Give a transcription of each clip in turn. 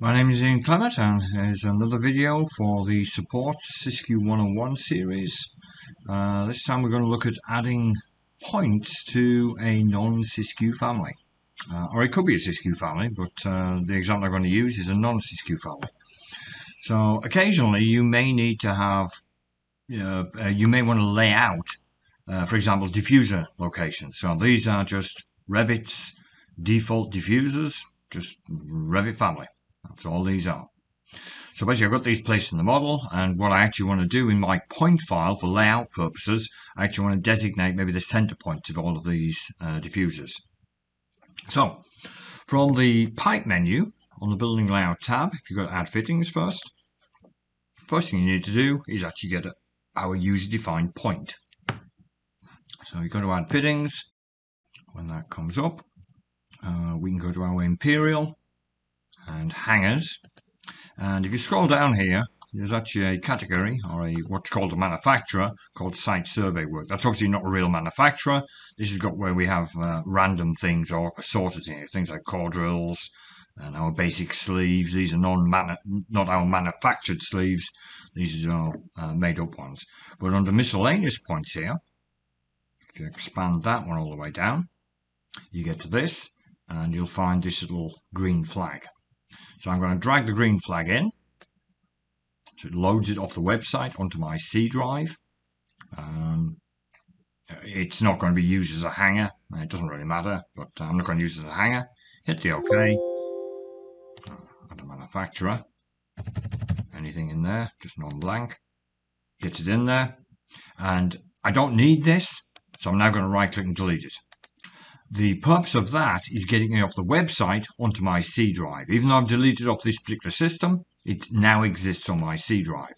My name is Ian Clement and here's another video for the Support SysQue 101 series. Uh, this time we're going to look at adding points to a non-SysQue family. Uh, or it could be a SysQue family, but uh, the example I'm going to use is a non-SysQue family. So occasionally you may need to have, uh, you may want to lay out, uh, for example, diffuser locations. So these are just Revit's default diffusers, just Revit family. That's all these are. So basically I've got these placed in the model and what I actually want to do in my point file for layout purposes, I actually want to designate maybe the center points of all of these uh, diffusers. So from the pipe menu on the building layout tab, if you go to add fittings first, first thing you need to do is actually get our user defined point. So you go to add fittings, when that comes up, uh, we can go to our imperial and hangers. And if you scroll down here, there's actually a category or a what's called a manufacturer called site survey work. That's obviously not a real manufacturer. This has got where we have uh, random things or assorted here, things like core drills and our basic sleeves. These are non not our manufactured sleeves. These are uh, made up ones. But under miscellaneous points here, if you expand that one all the way down, you get to this and you'll find this little green flag. So I'm going to drag the green flag in. So it loads it off the website onto my C drive. Um, it's not going to be used as a hanger. It doesn't really matter, but I'm not going to use it as a hanger. Hit the OK. Add a manufacturer. Anything in there, just non-blank. Get it in there. And I don't need this, so I'm now going to right click and delete it. The purpose of that is getting it off the website onto my C drive. Even though I've deleted off this particular system, it now exists on my C drive.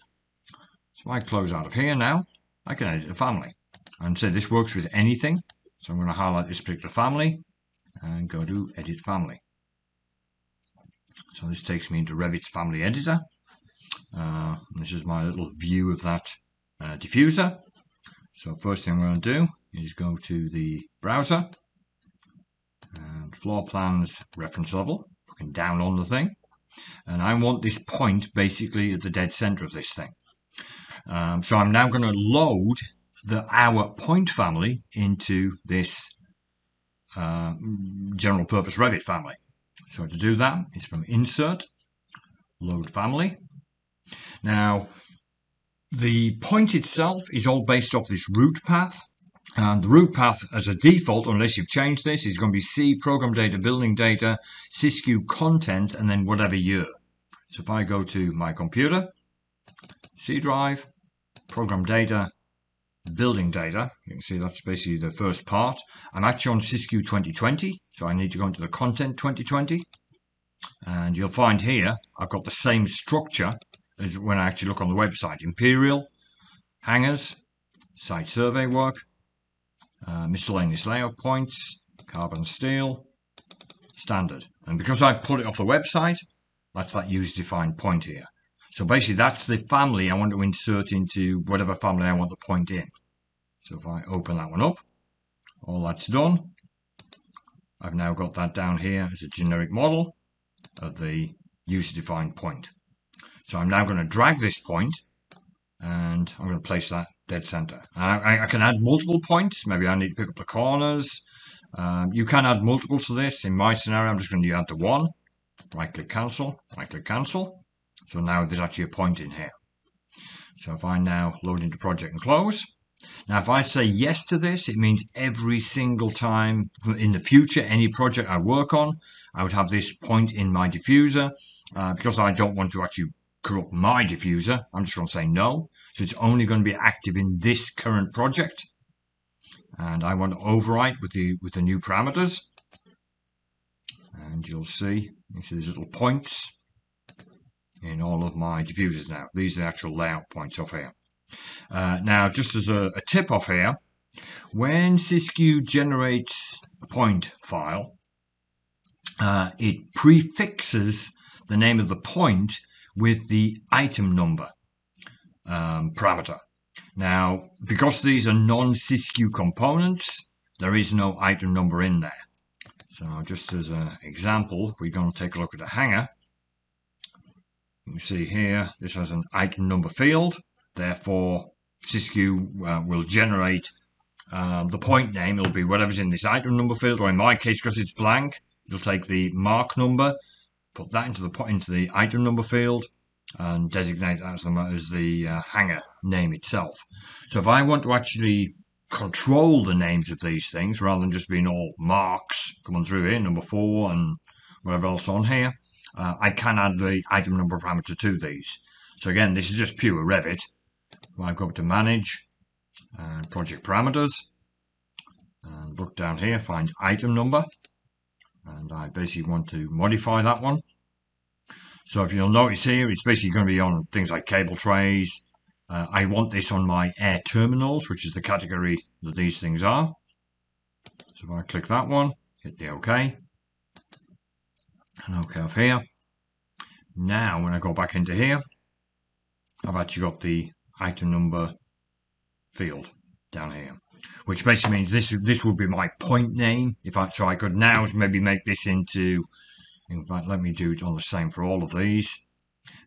So I close out of here now. I can edit a family. And say this works with anything. So I'm going to highlight this particular family and go to edit family. So this takes me into Revit's family editor. Uh, this is my little view of that uh, diffuser. So first thing I'm going to do is go to the browser floor plans reference level, looking down on the thing. And I want this point basically at the dead center of this thing. Um, so I'm now going to load the our point family into this uh, general purpose Revit family. So to do that, it's from insert, load family. Now, the point itself is all based off this root path. And the root path as a default, unless you've changed this, is going to be C, program data, building data, SysQue content, and then whatever year. So if I go to my computer, C drive, program data, building data, you can see that's basically the first part. I'm actually on SysQue 2020, so I need to go into the content 2020. And you'll find here, I've got the same structure as when I actually look on the website. Imperial, hangers, site survey work, uh, miscellaneous layout points, carbon steel, standard. And because I put it off the website, that's that user defined point here. So basically that's the family I want to insert into whatever family I want the point in. So if I open that one up, all that's done. I've now got that down here as a generic model of the user defined point. So I'm now going to drag this point and I'm going to place that dead center. I, I, can add multiple points. Maybe I need to pick up the corners. Um, you can add multiple to this. In my scenario, I'm just going to add to one. Right click cancel, right click cancel. So now there's actually a point in here. So if I now load into project and close. Now if I say yes to this, it means every single time in the future, any project I work on, I would have this point in my diffuser. Uh, because I don't want to actually corrupt my diffuser. I'm just going to say no. So it's only going to be active in this current project. And I want to overwrite with the with the new parameters. And you'll see, you see these little points in all of my diffusers now. These are the actual layout points off here. Uh, now, just as a, a tip off here, when SysQue generates a point file, uh, it prefixes the name of the point with the item number um, parameter. Now, because these are non-SysQue components, there is no item number in there. So just as an example, we're going to take a look at a hanger, you can see here, this has an item number field. Therefore, SysQue uh, will generate um, the point name. It'll be whatever's in this item number field, or in my case, because it's blank, it'll take the mark number, put that into the pot into the item number field, and designate that as the, uh, hanger name itself. So if I want to actually control the names of these things rather than just being all marks coming through here, number four and whatever else on here, uh, I can add the item number parameter to these. So again, this is just pure Revit. I go up to Manage and Project Parameters and look down here, find item number, and I basically want to modify that one. So if you'll notice here, it's basically going to be on things like cable trays. Uh, I want this on my air terminals, which is the category that these things are. So if I click that one, hit the OK, and OK off here. Now, when I go back into here, I've actually got the item number field down here, which basically means this this would be my point name. If I so I could now maybe make this into, in fact, let me do it on the same for all of these.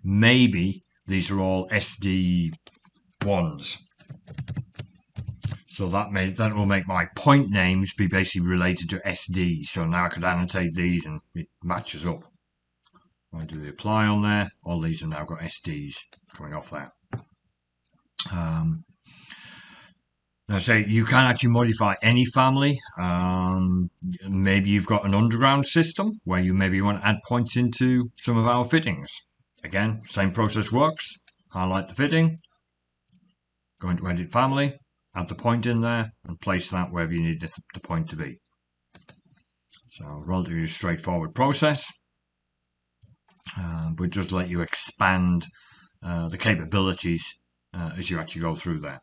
Maybe these are all SD ones. So that may that will make my point names be basically related to SD. So now I could annotate these and it matches up. I do the apply on there. All these have now got SDs coming off there. Um, now, say you can actually modify any family. Um, maybe you've got an underground system where you maybe want to add points into some of our fittings. Again, same process works. Highlight the fitting, go into edit family, add the point in there, and place that wherever you need the, the point to be. So, relatively straightforward process. Uh, but just let you expand uh, the capabilities uh, as you actually go through there.